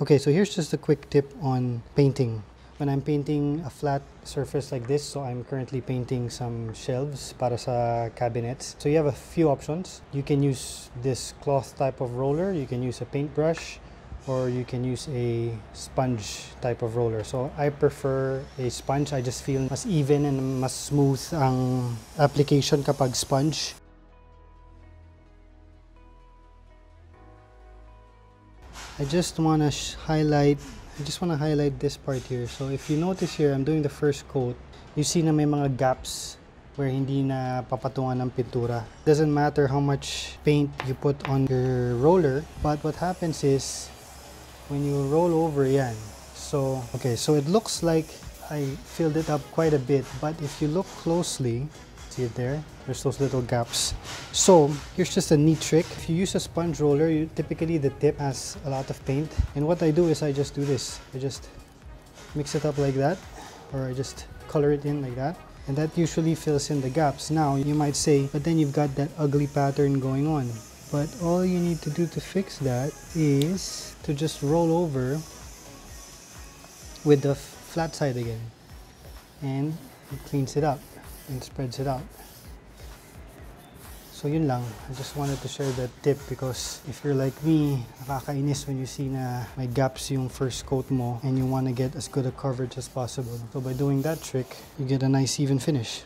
Okay, so here's just a quick tip on painting. When I'm painting a flat surface like this, so I'm currently painting some shelves para sa cabinets. So you have a few options. You can use this cloth type of roller, you can use a paintbrush, or you can use a sponge type of roller. So I prefer a sponge. I just feel mas even and mas smooth ang application kapag sponge. I just want to highlight I just want to highlight this part here. So if you notice here, I'm doing the first coat. You see na may mga gaps where hindi na papatungan ng pintura. Doesn't matter how much paint you put on your roller, but what happens is when you roll over yan. So, okay, so it looks like I filled it up quite a bit, but if you look closely, see it there? There's those little gaps. So here's just a neat trick. If you use a sponge roller, you, typically the tip has a lot of paint. And what I do is I just do this. I just mix it up like that, or I just color it in like that. And that usually fills in the gaps. Now you might say, but then you've got that ugly pattern going on. But all you need to do to fix that is to just roll over with the flat side again. And it cleans it up and spreads it out. So yun lang. I just wanted to share that tip because if you're like me, nakakainis when you see na may gaps yung first coat mo and you want to get as good a coverage as possible. So by doing that trick, you get a nice even finish.